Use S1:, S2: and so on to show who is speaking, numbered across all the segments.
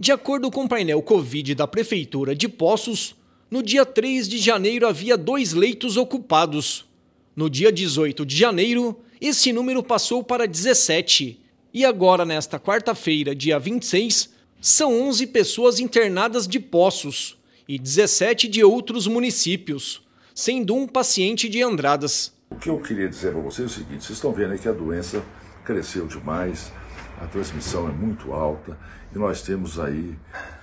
S1: De acordo com o painel Covid da Prefeitura de Poços, no dia 3 de janeiro havia dois leitos ocupados. No dia 18 de janeiro, esse número passou para 17. E agora, nesta quarta-feira, dia 26, são 11 pessoas internadas de Poços e 17 de outros municípios, sendo um paciente de Andradas.
S2: O que eu queria dizer para vocês é o seguinte: vocês estão vendo aí que a doença cresceu demais, a transmissão é muito alta e nós temos aí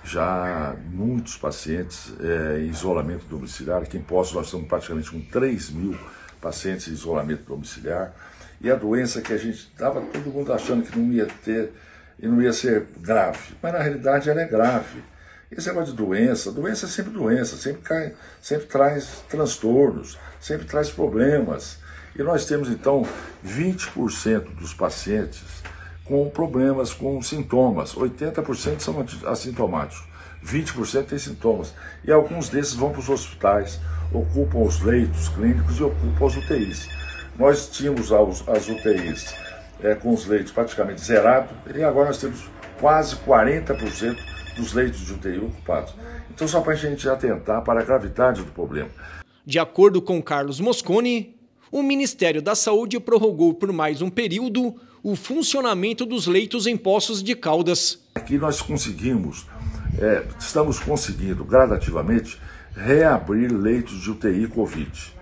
S2: já muitos pacientes é, em isolamento domiciliar. Aqui em Poços nós estamos praticamente com 3 mil pacientes em isolamento domiciliar. E a doença que a gente estava todo mundo achando que não ia ter e não ia ser grave, mas na realidade ela é grave. Esse negócio de doença, doença é sempre doença, sempre, cai, sempre traz transtornos, sempre traz problemas. E nós temos então 20% dos pacientes com problemas, com sintomas. 80% são assintomáticos, 20% têm sintomas. E alguns desses vão para os hospitais, ocupam os leitos clínicos e ocupam as UTIs. Nós tínhamos as UTIs é, com os leitos praticamente zerados e agora nós temos quase 40% dos leitos de UTI ocupados. Então, só para a gente atentar para a gravidade do problema.
S1: De acordo com Carlos Mosconi, o Ministério da Saúde prorrogou por mais um período o funcionamento dos leitos em Poços de Caldas.
S2: Aqui nós conseguimos, é, estamos conseguindo gradativamente reabrir leitos de UTI Covid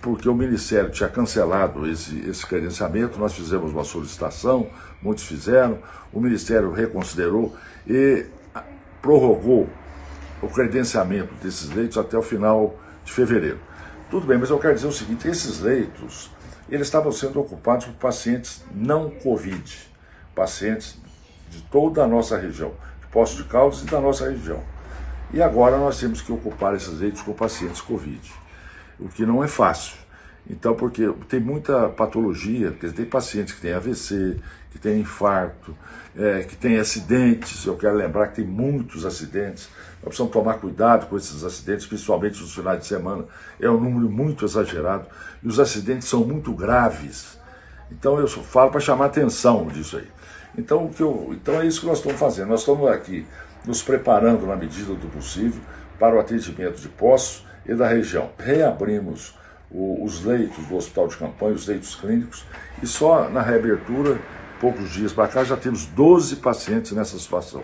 S2: porque o Ministério tinha cancelado esse, esse credenciamento, nós fizemos uma solicitação, muitos fizeram, o Ministério reconsiderou e prorrogou o credenciamento desses leitos até o final de fevereiro. Tudo bem, mas eu quero dizer o seguinte, esses leitos, eles estavam sendo ocupados por pacientes não Covid, pacientes de toda a nossa região, de Poços de Caldas e da nossa região. E agora nós temos que ocupar esses leitos com pacientes Covid o que não é fácil. Então, porque tem muita patologia, porque tem pacientes que têm AVC, que têm infarto, é, que têm acidentes. Eu quero lembrar que tem muitos acidentes. Nós precisamos tomar cuidado com esses acidentes, principalmente nos finais de semana. É um número muito exagerado e os acidentes são muito graves. Então, eu falo para chamar atenção disso aí. Então, o que eu, então, é isso que nós estamos fazendo. Nós estamos aqui nos preparando, na medida do possível, para o atendimento de postos e da região. Reabrimos o, os leitos do hospital de campanha, os leitos clínicos, e só na reabertura, poucos dias para cá, já temos 12 pacientes nessa situação.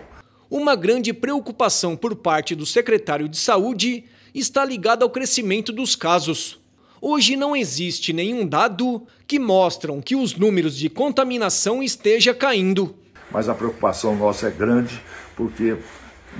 S1: Uma grande preocupação por parte do secretário de Saúde está ligada ao crescimento dos casos. Hoje não existe nenhum dado que mostram que os números de contaminação esteja caindo.
S2: Mas a preocupação nossa é grande porque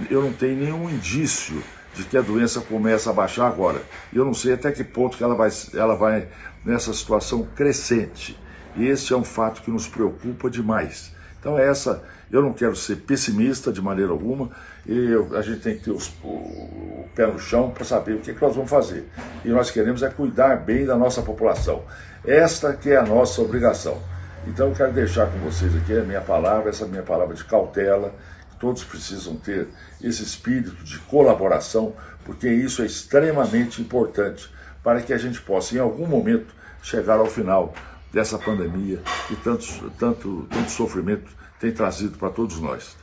S2: eu não tenho nenhum indício de que a doença começa a baixar agora. E eu não sei até que ponto que ela vai, ela vai nessa situação crescente. E esse é um fato que nos preocupa demais. Então essa, eu não quero ser pessimista de maneira alguma, e eu, a gente tem que ter os, o, o, pé no chão para saber o que, que nós vamos fazer. E nós queremos é cuidar bem da nossa população. Esta que é a nossa obrigação. Então eu quero deixar com vocês aqui a minha palavra, essa minha palavra de cautela, Todos precisam ter esse espírito de colaboração, porque isso é extremamente importante para que a gente possa, em algum momento, chegar ao final dessa pandemia que tanto, tanto, tanto sofrimento tem trazido para todos nós.